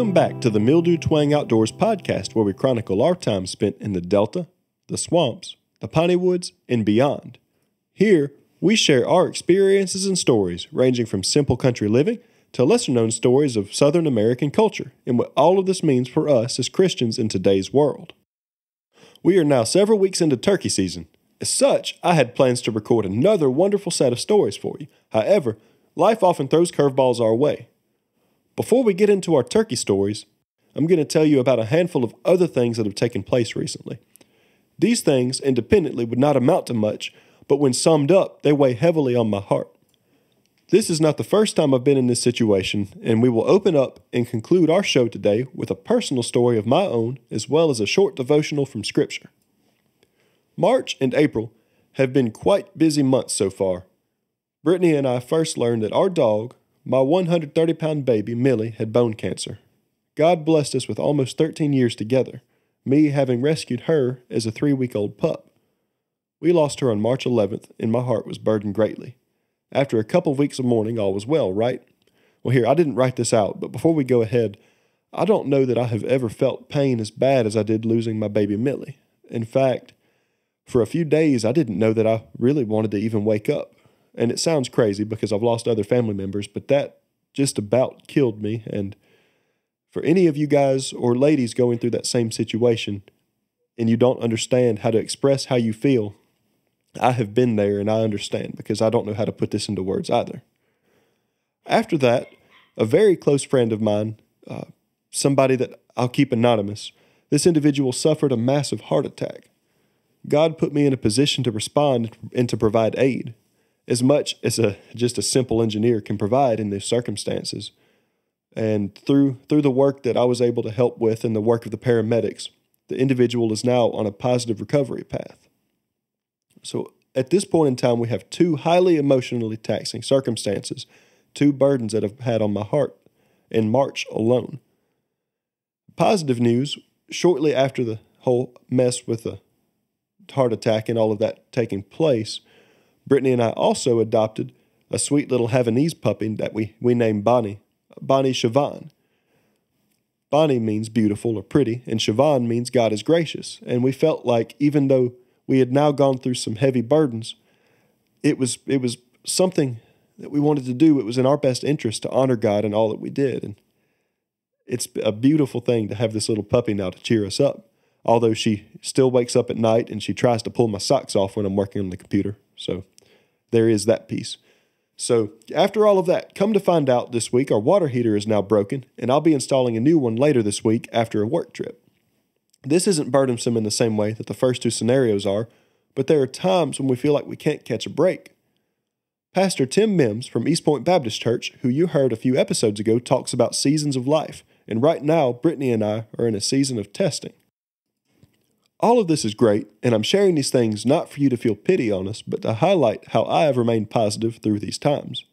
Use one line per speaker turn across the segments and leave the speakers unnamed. Welcome back to the Mildew Twang Outdoors podcast, where we chronicle our time spent in the Delta, the swamps, the piney woods, and beyond. Here, we share our experiences and stories, ranging from simple country living to lesser known stories of Southern American culture and what all of this means for us as Christians in today's world. We are now several weeks into turkey season. As such, I had plans to record another wonderful set of stories for you. However, life often throws curveballs our way, before we get into our turkey stories, I'm going to tell you about a handful of other things that have taken place recently. These things independently would not amount to much, but when summed up, they weigh heavily on my heart. This is not the first time I've been in this situation, and we will open up and conclude our show today with a personal story of my own as well as a short devotional from Scripture. March and April have been quite busy months so far. Brittany and I first learned that our dog, my 130 pound baby, Millie, had bone cancer. God blessed us with almost 13 years together, me having rescued her as a three week old pup. We lost her on March 11th, and my heart was burdened greatly. After a couple of weeks of mourning, all was well, right? Well, here, I didn't write this out, but before we go ahead, I don't know that I have ever felt pain as bad as I did losing my baby Millie. In fact, for a few days, I didn't know that I really wanted to even wake up. And it sounds crazy because I've lost other family members, but that just about killed me. And for any of you guys or ladies going through that same situation and you don't understand how to express how you feel, I have been there and I understand because I don't know how to put this into words either. After that, a very close friend of mine, uh, somebody that I'll keep anonymous, this individual suffered a massive heart attack. God put me in a position to respond and to provide aid as much as a just a simple engineer can provide in these circumstances. And through through the work that I was able to help with and the work of the paramedics, the individual is now on a positive recovery path. So at this point in time, we have two highly emotionally taxing circumstances, two burdens that have had on my heart in March alone. Positive news, shortly after the whole mess with the heart attack and all of that taking place, Brittany and I also adopted a sweet little Havanese puppy that we, we named Bonnie, Bonnie Siobhan. Bonnie means beautiful or pretty, and Siobhan means God is gracious. And we felt like even though we had now gone through some heavy burdens, it was it was something that we wanted to do. It was in our best interest to honor God in all that we did. And it's a beautiful thing to have this little puppy now to cheer us up. Although she still wakes up at night and she tries to pull my socks off when I'm working on the computer. So there is that piece. So, after all of that, come to find out this week our water heater is now broken, and I'll be installing a new one later this week after a work trip. This isn't burdensome in the same way that the first two scenarios are, but there are times when we feel like we can't catch a break. Pastor Tim Mims from East Pointe Baptist Church, who you heard a few episodes ago, talks about seasons of life, and right now, Brittany and I are in a season of testing. All of this is great, and I'm sharing these things not for you to feel pity on us, but to highlight how I have remained positive through these times.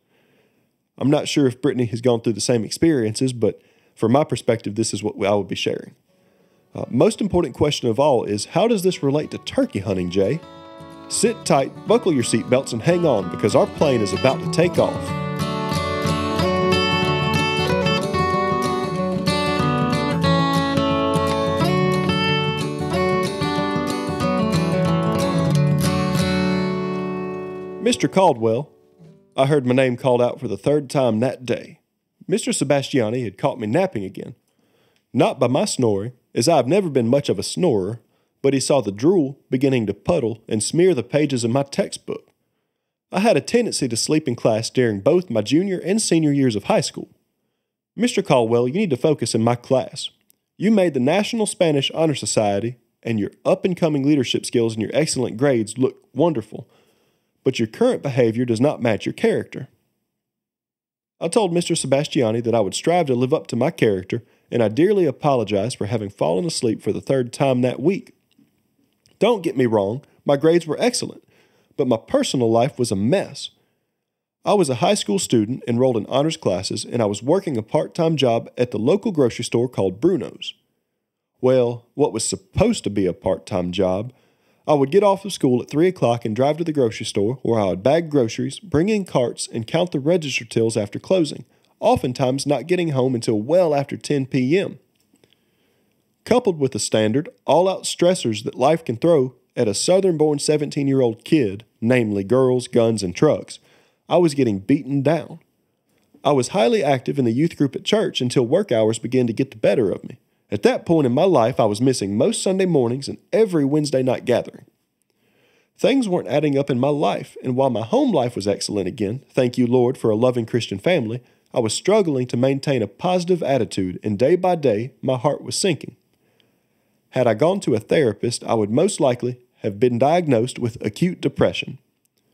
I'm not sure if Brittany has gone through the same experiences, but from my perspective, this is what I would be sharing. Uh, most important question of all is how does this relate to turkey hunting, Jay? Sit tight, buckle your seatbelts, and hang on because our plane is about to take off. Mr. Caldwell, I heard my name called out for the third time that day. Mr. Sebastiani had caught me napping again. Not by my snoring, as I have never been much of a snorer, but he saw the drool beginning to puddle and smear the pages of my textbook. I had a tendency to sleep in class during both my junior and senior years of high school. Mr. Caldwell, you need to focus in my class. You made the National Spanish Honor Society, and your up and coming leadership skills and your excellent grades look wonderful, but your current behavior does not match your character. I told Mr. Sebastiani that I would strive to live up to my character, and I dearly apologize for having fallen asleep for the third time that week. Don't get me wrong, my grades were excellent, but my personal life was a mess. I was a high school student enrolled in honors classes, and I was working a part time job at the local grocery store called Bruno's. Well, what was supposed to be a part time job I would get off of school at 3 o'clock and drive to the grocery store, where I would bag groceries, bring in carts, and count the register tills after closing, oftentimes not getting home until well after 10 p.m. Coupled with the standard, all out stressors that life can throw at a southern born 17 year old kid, namely girls, guns, and trucks, I was getting beaten down. I was highly active in the youth group at church until work hours began to get the better of me. At that point in my life, I was missing most Sunday mornings and every Wednesday night gathering. Things weren't adding up in my life, and while my home life was excellent again, thank you, Lord, for a loving Christian family, I was struggling to maintain a positive attitude, and day by day, my heart was sinking. Had I gone to a therapist, I would most likely have been diagnosed with acute depression.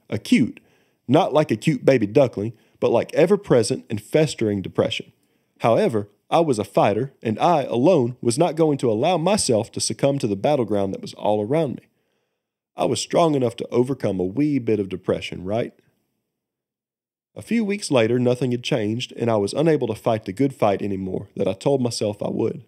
Acute, not like acute baby duckling, but like ever present and festering depression. However, I was a fighter, and I, alone, was not going to allow myself to succumb to the battleground that was all around me. I was strong enough to overcome a wee bit of depression, right? A few weeks later, nothing had changed, and I was unable to fight the good fight anymore that I told myself I would.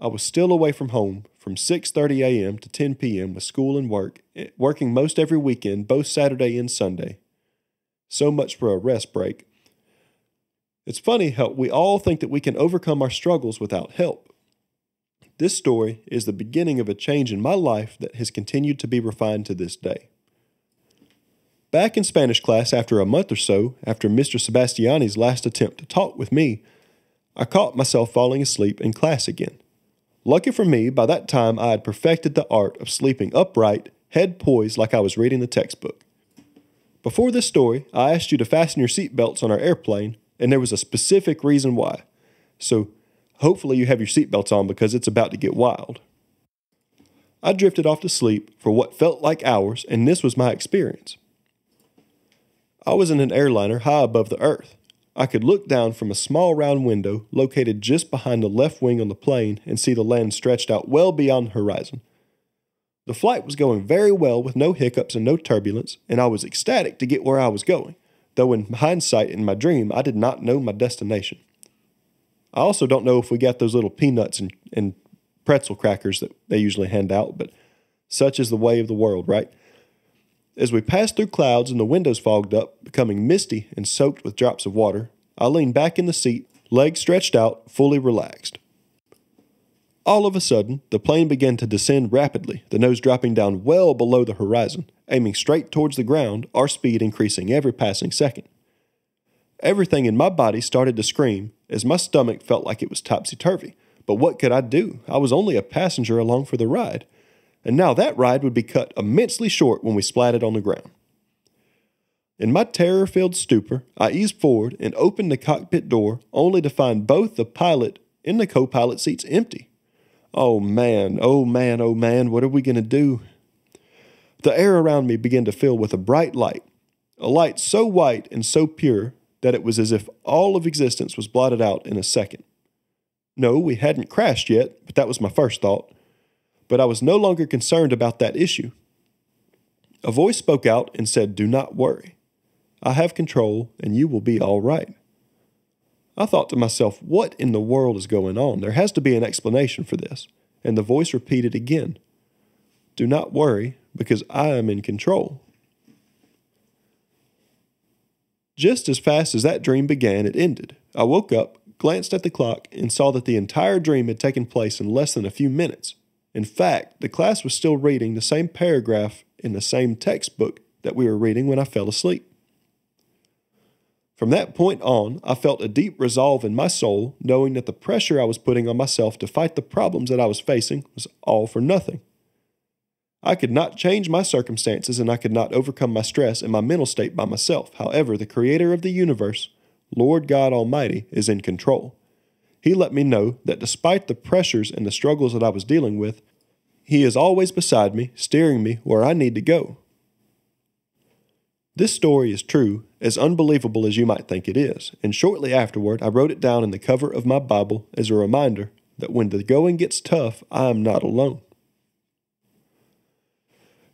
I was still away from home from 6:30 a.m. to 10 p.m. with school and work, eh, working most every weekend, both Saturday and Sunday. So much for a rest break. It's funny how we all think that we can overcome our struggles without help. This story is the beginning of a change in my life that has continued to be refined to this day. Back in Spanish class after a month or so, after Mr. Sebastiani's last attempt to talk with me, I caught myself falling asleep in class again. Lucky for me, by that time I had perfected the art of sleeping upright, head poised like I was reading the textbook. Before this story, I asked you to fasten your seatbelts on our airplane and there was a specific reason why. So hopefully you have your seatbelts on because it's about to get wild. I drifted off to sleep for what felt like hours, and this was my experience. I was in an airliner high above the earth. I could look down from a small round window located just behind the left wing on the plane and see the land stretched out well beyond the horizon. The flight was going very well with no hiccups and no turbulence, and I was ecstatic to get where I was going though in hindsight, in my dream, I did not know my destination. I also don't know if we got those little peanuts and, and pretzel crackers that they usually hand out, but such is the way of the world, right? As we passed through clouds and the windows fogged up, becoming misty and soaked with drops of water, I leaned back in the seat, legs stretched out, fully relaxed. All of a sudden, the plane began to descend rapidly, the nose dropping down well below the horizon, aiming straight towards the ground, our speed increasing every passing second. Everything in my body started to scream as my stomach felt like it was topsy turvy. But what could I do? I was only a passenger along for the ride. And now that ride would be cut immensely short when we splatted on the ground. In my terror filled stupor, I eased forward and opened the cockpit door only to find both the pilot and the co pilot seats empty. Oh man, oh man, oh man, what are we going to do? The air around me began to fill with a bright light, a light so white and so pure that it was as if all of existence was blotted out in a second. No, we hadn't crashed yet, but that was my first thought. But I was no longer concerned about that issue. A voice spoke out and said, Do not worry. I have control, and you will be all right. I thought to myself, what in the world is going on? There has to be an explanation for this. And the voice repeated again Do not worry, because I am in control. Just as fast as that dream began, it ended. I woke up, glanced at the clock, and saw that the entire dream had taken place in less than a few minutes. In fact, the class was still reading the same paragraph in the same textbook that we were reading when I fell asleep. From that point on, I felt a deep resolve in my soul, knowing that the pressure I was putting on myself to fight the problems that I was facing was all for nothing. I could not change my circumstances and I could not overcome my stress and my mental state by myself. However, the Creator of the universe, Lord God Almighty, is in control. He let me know that despite the pressures and the struggles that I was dealing with, He is always beside me, steering me where I need to go. This story is true, as unbelievable as you might think it is, and shortly afterward I wrote it down in the cover of my Bible as a reminder that when the going gets tough, I am not alone.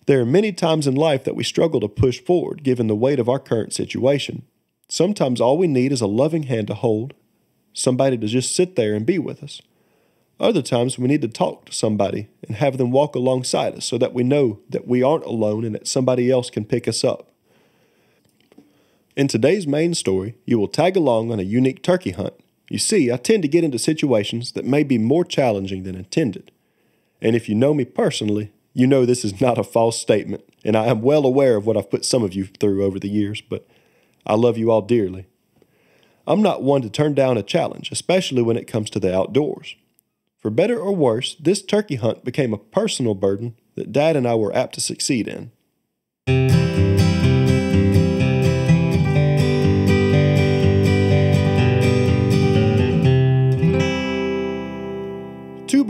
There are many times in life that we struggle to push forward given the weight of our current situation. Sometimes all we need is a loving hand to hold, somebody to just sit there and be with us. Other times we need to talk to somebody and have them walk alongside us so that we know that we aren't alone and that somebody else can pick us up. In today's main story, you will tag along on a unique turkey hunt. You see, I tend to get into situations that may be more challenging than intended. And if you know me personally, you know this is not a false statement, and I am well aware of what I've put some of you through over the years, but I love you all dearly. I'm not one to turn down a challenge, especially when it comes to the outdoors. For better or worse, this turkey hunt became a personal burden that Dad and I were apt to succeed in.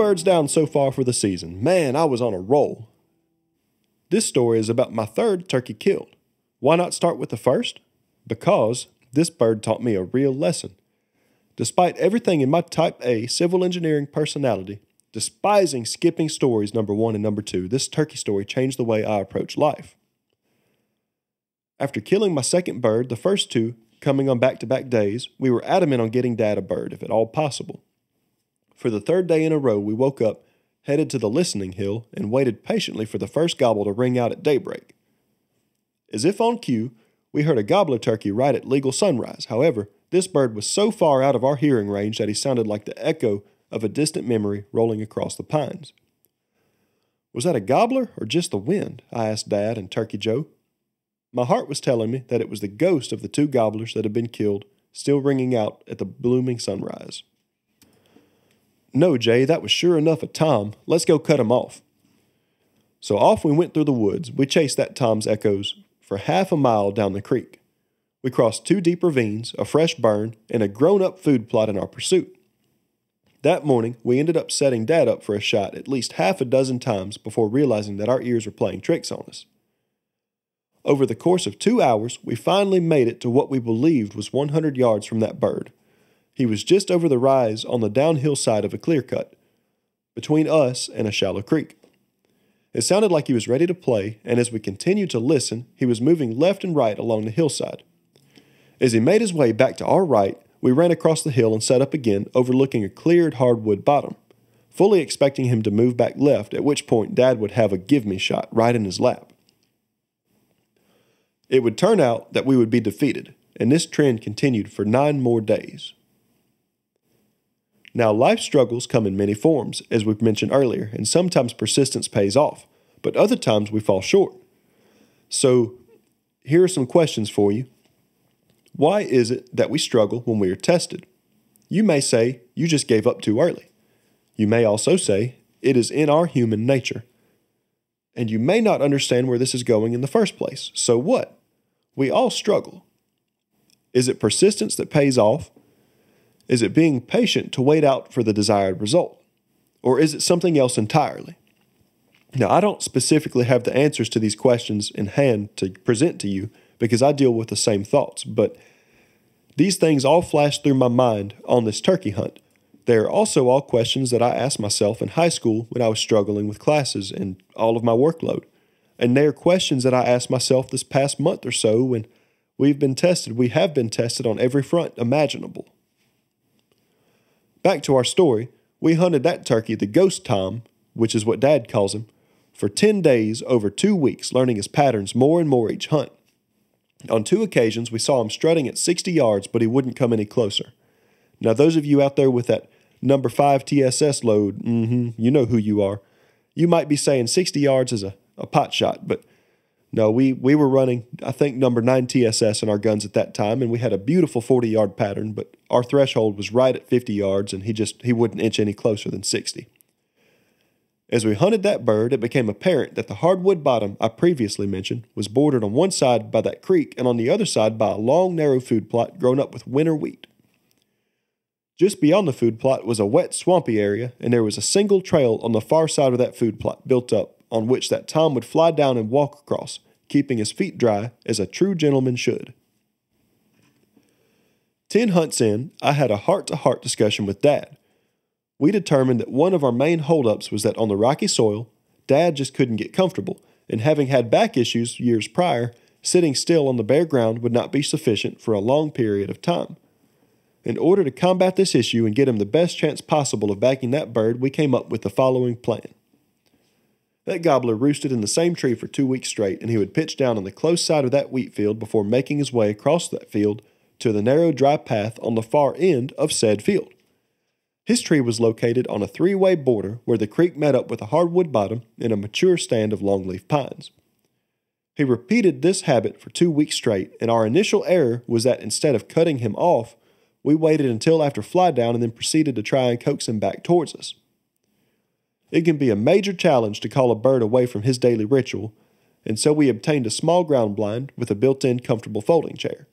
birds down so far for the season. Man, I was on a roll. This story is about my third turkey killed. Why not start with the first? Because this bird taught me a real lesson. Despite everything in my type A civil engineering personality, despising skipping stories number one and number two, this turkey story changed the way I approach life. After killing my second bird, the first two coming on back to back days, we were adamant on getting dad a bird if at all possible. For the third day in a row, we woke up, headed to the listening hill, and waited patiently for the first gobble to ring out at daybreak. As if on cue, we heard a gobbler turkey right at legal sunrise. However, this bird was so far out of our hearing range that he sounded like the echo of a distant memory rolling across the pines. Was that a gobbler or just the wind? I asked Dad and Turkey Joe. My heart was telling me that it was the ghost of the two gobblers that had been killed, still ringing out at the blooming sunrise. No, Jay, that was sure enough a Tom. Let's go cut him off. So off we went through the woods. We chased that Tom's echoes for half a mile down the creek. We crossed two deep ravines, a fresh burn, and a grown up food plot in our pursuit. That morning, we ended up setting Dad up for a shot at least half a dozen times before realizing that our ears were playing tricks on us. Over the course of two hours, we finally made it to what we believed was 100 yards from that bird, he was just over the rise on the downhill side of a clear cut, between us and a shallow creek. It sounded like he was ready to play, and as we continued to listen, he was moving left and right along the hillside. As he made his way back to our right, we ran across the hill and set up again, overlooking a cleared hardwood bottom, fully expecting him to move back left, at which point Dad would have a give me shot right in his lap. It would turn out that we would be defeated, and this trend continued for nine more days. Now, life struggles come in many forms, as we've mentioned earlier, and sometimes persistence pays off, but other times we fall short. So, here are some questions for you. Why is it that we struggle when we are tested? You may say, you just gave up too early. You may also say, it is in our human nature. And you may not understand where this is going in the first place. So what? We all struggle. Is it persistence that pays off, is it being patient to wait out for the desired result? Or is it something else entirely? Now, I don't specifically have the answers to these questions in hand to present to you because I deal with the same thoughts, but these things all flashed through my mind on this turkey hunt. They are also all questions that I asked myself in high school when I was struggling with classes and all of my workload. And they are questions that I asked myself this past month or so when we've been tested. We have been tested on every front imaginable. Back to our story, we hunted that turkey, the ghost Tom, which is what Dad calls him, for 10 days over two weeks, learning his patterns more and more each hunt. On two occasions, we saw him strutting at 60 yards, but he wouldn't come any closer. Now, those of you out there with that number 5 TSS load, mm-hmm, you know who you are. You might be saying 60 yards is a, a pot shot, but – no, we we were running I think number nine TSS in our guns at that time, and we had a beautiful forty yard pattern, but our threshold was right at fifty yards, and he just he wouldn't inch any closer than sixty. As we hunted that bird, it became apparent that the hardwood bottom I previously mentioned was bordered on one side by that creek and on the other side by a long, narrow food plot grown up with winter wheat. Just beyond the food plot was a wet, swampy area, and there was a single trail on the far side of that food plot built up on which that Tom would fly down and walk across, keeping his feet dry as a true gentleman should. Ten hunts in, I had a heart to heart discussion with Dad. We determined that one of our main holdups was that on the rocky soil, Dad just couldn't get comfortable, and having had back issues years prior, sitting still on the bare ground would not be sufficient for a long period of time. In order to combat this issue and get him the best chance possible of backing that bird, we came up with the following plan. That gobbler roosted in the same tree for two weeks straight, and he would pitch down on the close side of that wheat field before making his way across that field to the narrow, dry path on the far end of said field. His tree was located on a three way border where the creek met up with a hardwood bottom and a mature stand of longleaf pines. He repeated this habit for two weeks straight, and our initial error was that instead of cutting him off, we waited until after fly down and then proceeded to try and coax him back towards us. It can be a major challenge to call a bird away from his daily ritual, and so we obtained a small ground blind with a built in comfortable folding chair.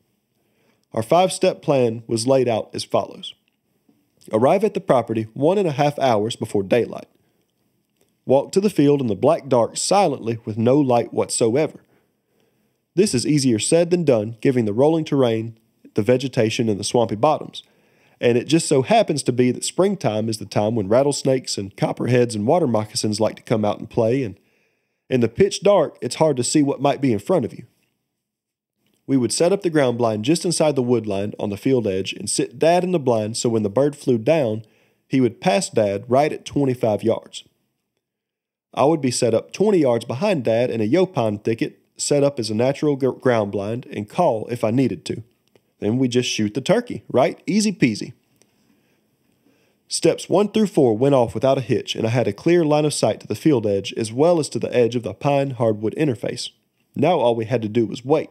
Our five step plan was laid out as follows Arrive at the property one and a half hours before daylight. Walk to the field in the black dark silently with no light whatsoever. This is easier said than done, given the rolling terrain, the vegetation, and the swampy bottoms and it just so happens to be that springtime is the time when rattlesnakes and copperheads and water moccasins like to come out and play, and in the pitch dark, it's hard to see what might be in front of you. We would set up the ground blind just inside the wood line on the field edge and sit Dad in the blind so when the bird flew down, he would pass Dad right at 25 yards. I would be set up 20 yards behind Dad in a yaupon thicket, set up as a natural ground blind, and call if I needed to. Then we just shoot the turkey, right? Easy peasy. Steps 1 through 4 went off without a hitch, and I had a clear line of sight to the field edge as well as to the edge of the pine hardwood interface. Now all we had to do was wait.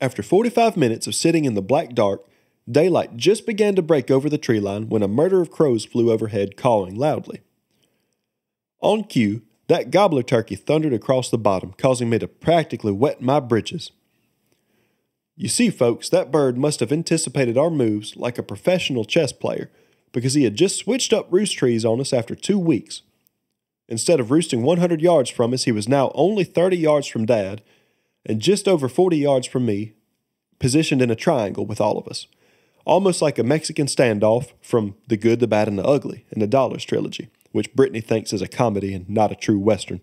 After 45 minutes of sitting in the black dark, daylight just began to break over the tree line when a murder of crows flew overhead, cawing loudly. On cue, that gobbler turkey thundered across the bottom, causing me to practically wet my breeches. You see, folks, that bird must have anticipated our moves like a professional chess player because he had just switched up roost trees on us after two weeks. Instead of roosting 100 yards from us, he was now only 30 yards from Dad and just over 40 yards from me, positioned in a triangle with all of us, almost like a Mexican standoff from The Good, the Bad, and the Ugly in the Dollars trilogy, which Brittany thinks is a comedy and not a true Western.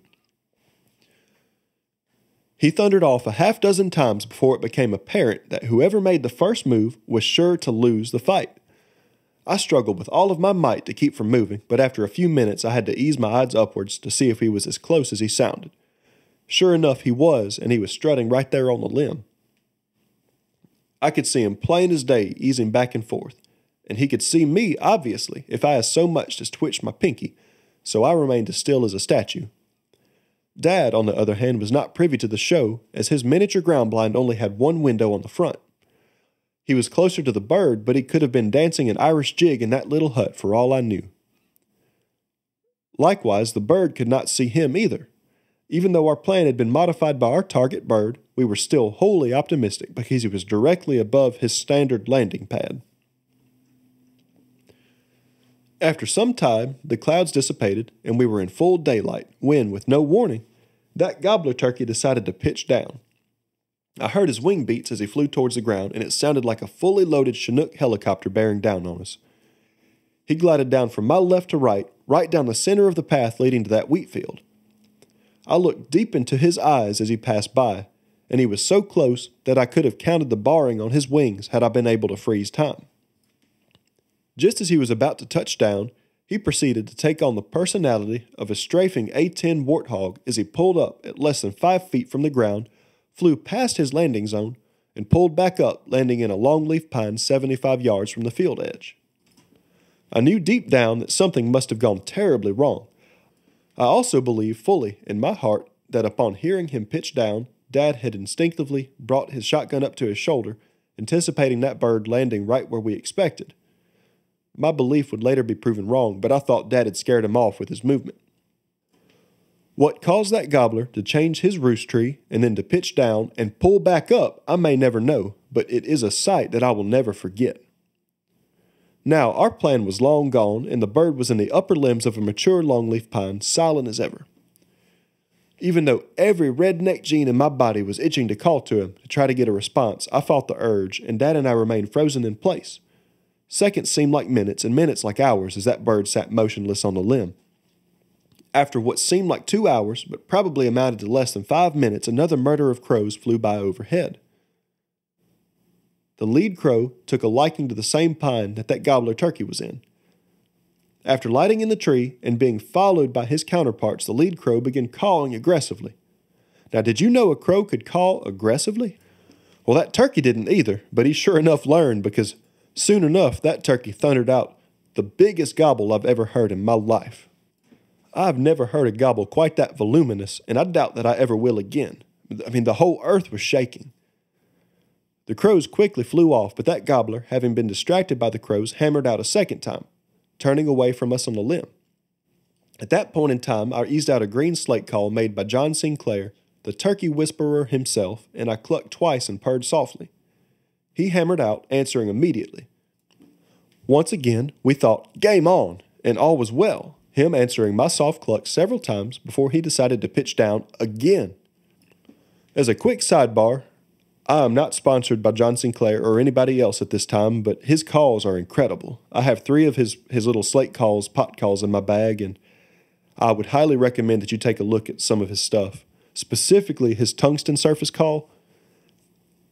He thundered off a half dozen times before it became apparent that whoever made the first move was sure to lose the fight. I struggled with all of my might to keep from moving, but after a few minutes I had to ease my eyes upwards to see if he was as close as he sounded. Sure enough, he was, and he was strutting right there on the limb. I could see him plain as day easing back and forth, and he could see me, obviously, if I as so much as twitched my pinky, so I remained as still as a statue, Dad, on the other hand, was not privy to the show, as his miniature ground blind only had one window on the front. He was closer to the bird, but he could have been dancing an Irish jig in that little hut for all I knew. Likewise, the bird could not see him either. Even though our plan had been modified by our target bird, we were still wholly optimistic because he was directly above his standard landing pad. After some time, the clouds dissipated and we were in full daylight when, with no warning, that gobbler turkey decided to pitch down. I heard his wing beats as he flew towards the ground, and it sounded like a fully loaded Chinook helicopter bearing down on us. He glided down from my left to right, right down the center of the path leading to that wheat field. I looked deep into his eyes as he passed by, and he was so close that I could have counted the barring on his wings had I been able to freeze time. Just as he was about to touch down, he proceeded to take on the personality of a strafing A 10 warthog as he pulled up at less than five feet from the ground, flew past his landing zone, and pulled back up, landing in a longleaf pine 75 yards from the field edge. I knew deep down that something must have gone terribly wrong. I also believed fully in my heart that upon hearing him pitch down, Dad had instinctively brought his shotgun up to his shoulder, anticipating that bird landing right where we expected. My belief would later be proven wrong, but I thought Dad had scared him off with his movement. What caused that gobbler to change his roost tree and then to pitch down and pull back up, I may never know, but it is a sight that I will never forget. Now, our plan was long gone, and the bird was in the upper limbs of a mature longleaf pine, silent as ever. Even though every redneck gene in my body was itching to call to him to try to get a response, I fought the urge, and Dad and I remained frozen in place. Seconds seemed like minutes, and minutes like hours as that bird sat motionless on the limb. After what seemed like two hours, but probably amounted to less than five minutes, another murder of crows flew by overhead. The lead crow took a liking to the same pine that that gobbler turkey was in. After lighting in the tree and being followed by his counterparts, the lead crow began cawing aggressively. Now, did you know a crow could call aggressively? Well, that turkey didn't either, but he sure enough learned because Soon enough, that turkey thundered out the biggest gobble I've ever heard in my life. I've never heard a gobble quite that voluminous, and I doubt that I ever will again. I mean, the whole earth was shaking. The crows quickly flew off, but that gobbler, having been distracted by the crows, hammered out a second time, turning away from us on the limb. At that point in time, I eased out a green slate call made by John Sinclair, the turkey whisperer himself, and I clucked twice and purred softly he hammered out, answering immediately. Once again, we thought, game on, and all was well, him answering my soft cluck several times before he decided to pitch down again. As a quick sidebar, I am not sponsored by John Sinclair or anybody else at this time, but his calls are incredible. I have three of his, his little slate calls, pot calls in my bag, and I would highly recommend that you take a look at some of his stuff, specifically his tungsten surface call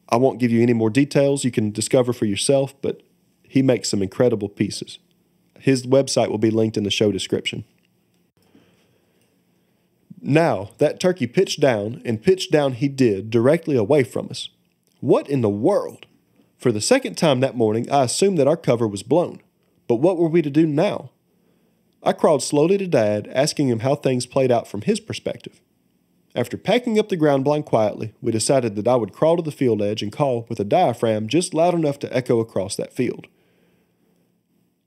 I won't give you any more details. You can discover for yourself, but he makes some incredible pieces. His website will be linked in the show description. Now, that turkey pitched down, and pitched down he did directly away from us. What in the world? For the second time that morning, I assumed that our cover was blown. But what were we to do now? I crawled slowly to Dad, asking him how things played out from his perspective. After packing up the ground blind quietly, we decided that I would crawl to the field edge and call with a diaphragm just loud enough to echo across that field.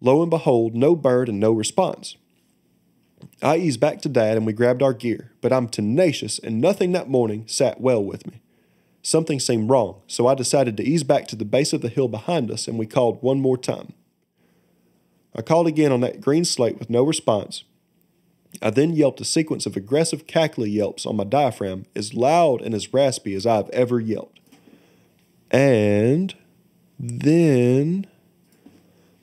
Lo and behold, no bird and no response. I eased back to Dad and we grabbed our gear, but I'm tenacious and nothing that morning sat well with me. Something seemed wrong, so I decided to ease back to the base of the hill behind us and we called one more time. I called again on that green slate with no response, I then yelped a sequence of aggressive cackly yelps on my diaphragm, as loud and as raspy as I've ever yelped. And then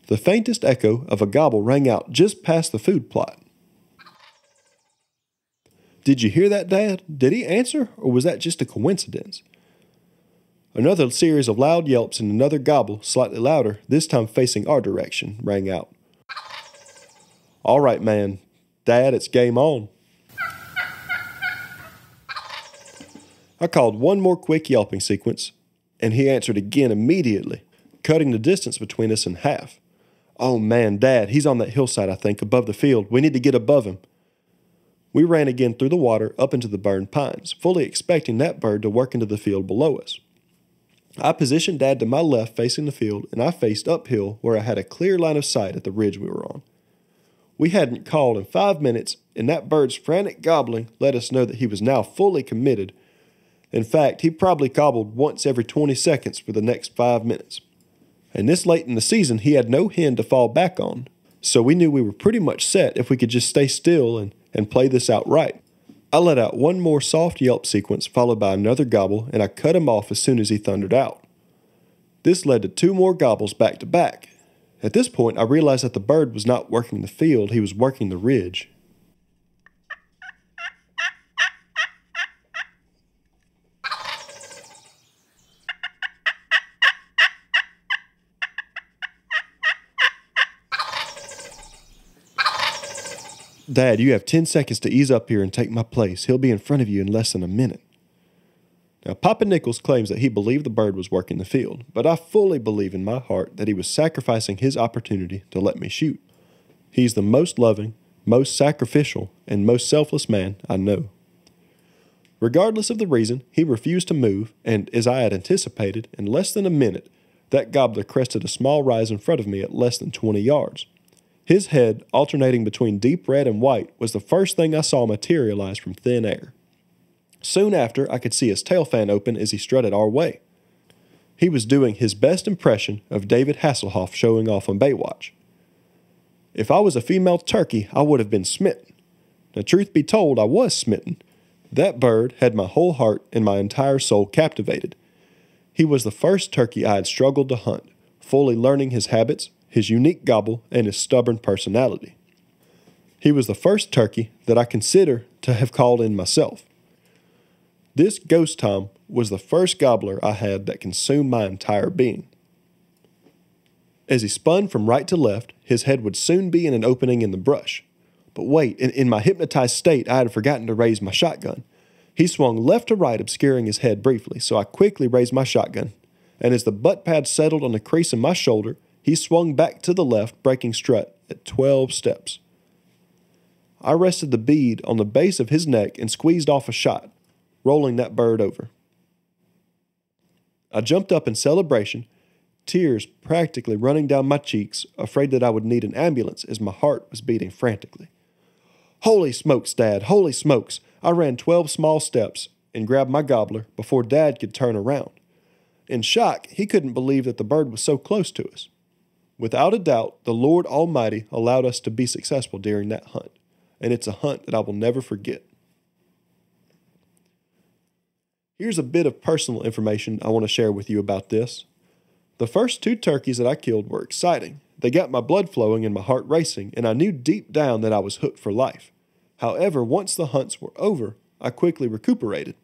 the faintest echo of a gobble rang out just past the food plot. Did you hear that, Dad? Did he answer, or was that just a coincidence? Another series of loud yelps and another gobble, slightly louder, this time facing our direction, rang out. All right, man, Dad, it's game on. I called one more quick yelping sequence, and he answered again immediately, cutting the distance between us in half. Oh man, Dad, he's on that hillside, I think, above the field. We need to get above him. We ran again through the water up into the burned pines, fully expecting that bird to work into the field below us. I positioned Dad to my left facing the field, and I faced uphill where I had a clear line of sight at the ridge we were on. We hadn't called in five minutes, and that bird's frantic gobbling let us know that he was now fully committed. In fact, he probably gobbled once every 20 seconds for the next five minutes. And this late in the season, he had no hen to fall back on, so we knew we were pretty much set if we could just stay still and, and play this out right. I let out one more soft yelp sequence, followed by another gobble, and I cut him off as soon as he thundered out. This led to two more gobbles back to back, at this point, I realized that the bird was not working the field, he was working the ridge. Dad, you have 10 seconds to ease up here and take my place. He'll be in front of you in less than a minute. Now, Papa Nichols claims that he believed the bird was working the field, but I fully believe in my heart that he was sacrificing his opportunity to let me shoot. He's the most loving, most sacrificial, and most selfless man I know. Regardless of the reason, he refused to move, and, as I had anticipated, in less than a minute, that gobbler crested a small rise in front of me at less than 20 yards. His head, alternating between deep red and white, was the first thing I saw materialize from thin air. Soon after, I could see his tail fan open as he strutted our way. He was doing his best impression of David Hasselhoff showing off on Baywatch. If I was a female turkey, I would have been smitten. Now, truth be told, I was smitten. That bird had my whole heart and my entire soul captivated. He was the first turkey I had struggled to hunt, fully learning his habits, his unique gobble, and his stubborn personality. He was the first turkey that I consider to have called in myself. This ghost Tom was the first gobbler I had that consumed my entire being. As he spun from right to left, his head would soon be in an opening in the brush. But wait, in, in my hypnotized state, I had forgotten to raise my shotgun. He swung left to right, obscuring his head briefly, so I quickly raised my shotgun. And as the butt pad settled on the crease in my shoulder, he swung back to the left, breaking strut at 12 steps. I rested the bead on the base of his neck and squeezed off a shot rolling that bird over. I jumped up in celebration, tears practically running down my cheeks, afraid that I would need an ambulance as my heart was beating frantically. Holy smokes, Dad, holy smokes! I ran 12 small steps and grabbed my gobbler before Dad could turn around. In shock, he couldn't believe that the bird was so close to us. Without a doubt, the Lord Almighty allowed us to be successful during that hunt, and it's a hunt that I will never forget. Here's a bit of personal information I want to share with you about this. The first two turkeys that I killed were exciting. They got my blood flowing and my heart racing, and I knew deep down that I was hooked for life. However, once the hunts were over, I quickly recuperated.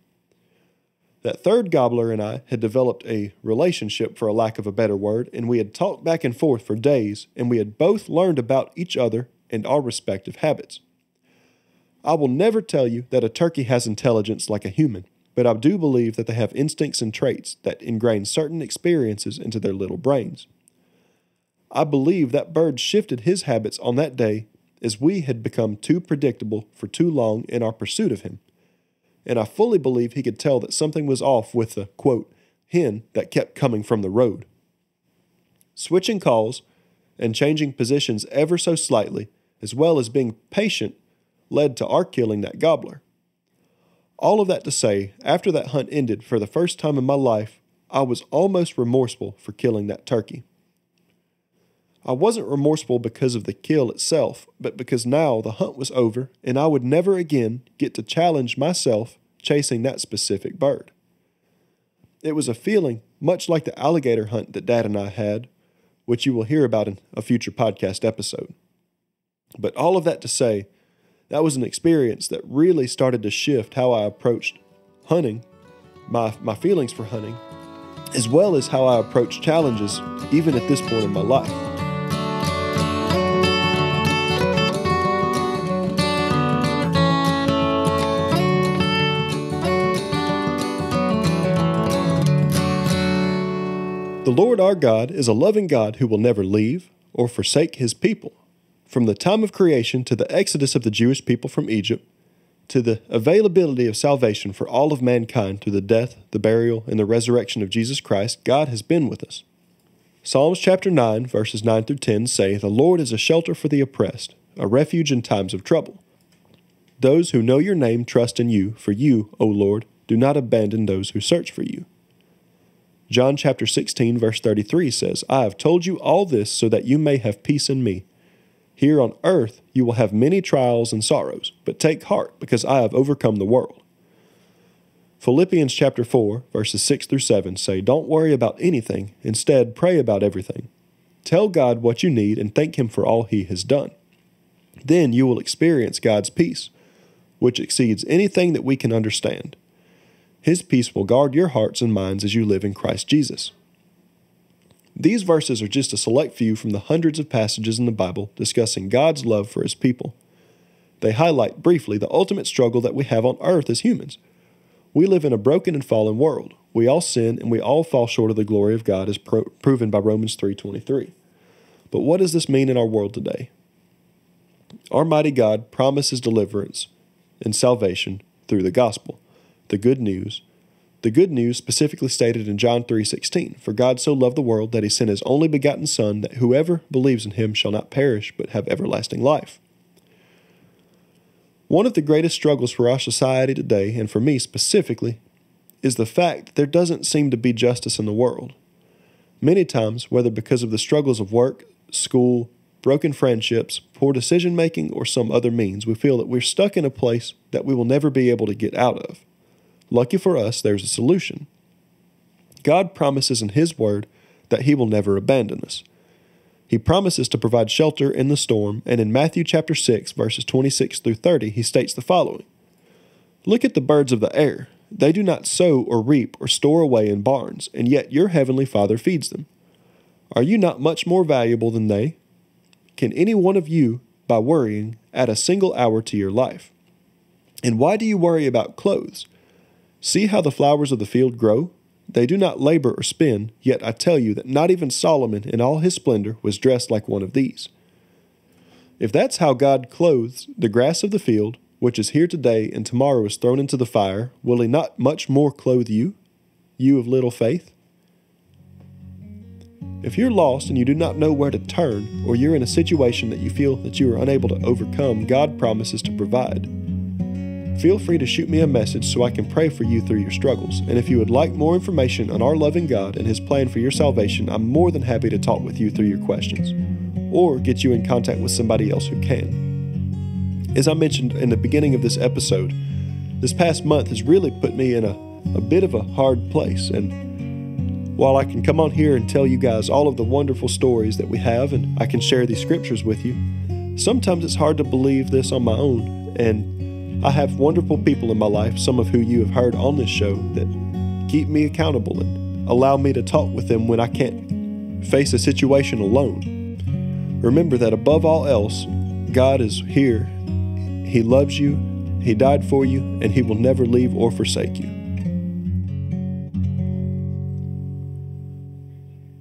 That third gobbler and I had developed a relationship, for a lack of a better word, and we had talked back and forth for days, and we had both learned about each other and our respective habits. I will never tell you that a turkey has intelligence like a human but I do believe that they have instincts and traits that ingrain certain experiences into their little brains. I believe that bird shifted his habits on that day as we had become too predictable for too long in our pursuit of him. And I fully believe he could tell that something was off with the, quote, hen that kept coming from the road. Switching calls and changing positions ever so slightly, as well as being patient, led to our killing that gobbler. All of that to say, after that hunt ended, for the first time in my life, I was almost remorseful for killing that turkey. I wasn't remorseful because of the kill itself, but because now the hunt was over and I would never again get to challenge myself chasing that specific bird. It was a feeling much like the alligator hunt that Dad and I had, which you will hear about in a future podcast episode. But all of that to say, that was an experience that really started to shift how I approached hunting, my, my feelings for hunting, as well as how I approach challenges, even at this point in my life. The Lord our God is a loving God who will never leave or forsake his people from the time of creation to the exodus of the Jewish people from Egypt, to the availability of salvation for all of mankind through the death, the burial, and the resurrection of Jesus Christ, God has been with us. Psalms chapter 9, verses 9 through 10 say, The Lord is a shelter for the oppressed, a refuge in times of trouble. Those who know your name trust in you, for you, O Lord, do not abandon those who search for you. John chapter 16, verse 33 says, I have told you all this so that you may have peace in me. Here on earth you will have many trials and sorrows, but take heart, because I have overcome the world. Philippians chapter 4, verses 6 through 7 say, Don't worry about anything, instead, pray about everything. Tell God what you need and thank Him for all He has done. Then you will experience God's peace, which exceeds anything that we can understand. His peace will guard your hearts and minds as you live in Christ Jesus. These verses are just a select few from the hundreds of passages in the Bible discussing God's love for his people. They highlight briefly the ultimate struggle that we have on earth as humans. We live in a broken and fallen world. We all sin and we all fall short of the glory of God as pro- proven by Romans 3:23. But what does this mean in our world today? Our mighty God promises deliverance and salvation through the gospel, the good news the good news specifically stated in John 3:16, for God so loved the world that he sent his only begotten son that whoever believes in him shall not perish but have everlasting life. One of the greatest struggles for our society today and for me specifically is the fact that there doesn't seem to be justice in the world. Many times, whether because of the struggles of work, school, broken friendships, poor decision making, or some other means, we feel that we're stuck in a place that we will never be able to get out of. Lucky for us, there's a solution. God promises in His Word that He will never abandon us. He promises to provide shelter in the storm, and in Matthew chapter 6, verses 26 through 30, he states the following Look at the birds of the air. They do not sow or reap or store away in barns, and yet your heavenly Father feeds them. Are you not much more valuable than they? Can any one of you, by worrying, add a single hour to your life? And why do you worry about clothes? See how the flowers of the field grow? They do not labor or spin, yet I tell you that not even Solomon in all his splendor was dressed like one of these. If that's how God clothes the grass of the field, which is here today and tomorrow is thrown into the fire, will he not much more clothe you, you of little faith? If you're lost and you do not know where to turn, or you're in a situation that you feel that you are unable to overcome, God promises to provide feel free to shoot me a message so I can pray for you through your struggles. And if you would like more information on our loving God and His plan for your salvation, I'm more than happy to talk with you through your questions or get you in contact with somebody else who can. As I mentioned in the beginning of this episode, this past month has really put me in a, a bit of a hard place. And while I can come on here and tell you guys all of the wonderful stories that we have, and I can share these scriptures with you, sometimes it's hard to believe this on my own. And I have wonderful people in my life, some of who you have heard on this show, that keep me accountable and allow me to talk with them when I can't face a situation alone. Remember that above all else, God is here. He loves you, He died for you, and He will never leave or forsake you.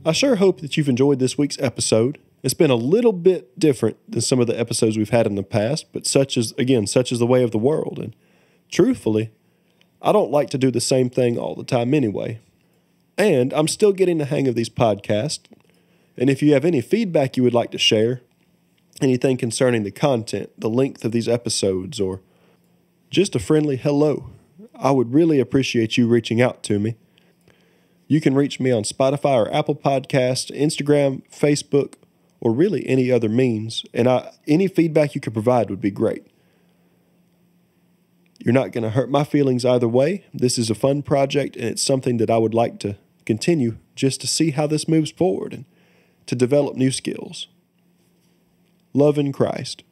I sure hope that you've enjoyed this week's episode. It's been a little bit different than some of the episodes we've had in the past, but such is, again, such is the way of the world. And truthfully, I don't like to do the same thing all the time anyway. And I'm still getting the hang of these podcasts. And if you have any feedback you would like to share, anything concerning the content, the length of these episodes, or just a friendly hello, I would really appreciate you reaching out to me. You can reach me on Spotify or Apple Podcasts, Instagram, Facebook, or really any other means. And I, any feedback you could provide would be great. You're not going to hurt my feelings either way. This is a fun project, and it's something that I would like to continue just to see how this moves forward and to develop new skills. Love in Christ.